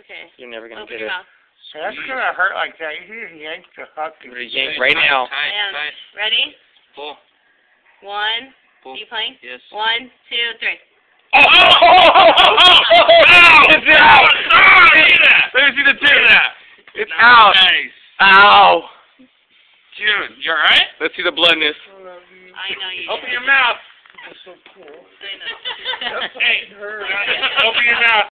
Okay. You're never gonna Open get it. That's gonna hurt like that. You need to yank the fucking. You're gonna yank right now. Time, And tight. ready? Pull. One. Pull. Are you playing? Yes. One, two, three. Oh! It's out! Let me see the two. It's out. Nice. Ow! Dude, you alright? Let's see the bloodness. I know you. Open your mouth. That's I know. Hey. Open your mouth.